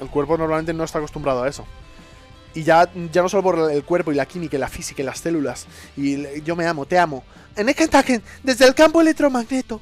El cuerpo normalmente no está acostumbrado a eso. Y ya, ya no solo por el cuerpo y la química y la física y las células. Y yo me amo, te amo. En este ataque, desde el campo electromagneto.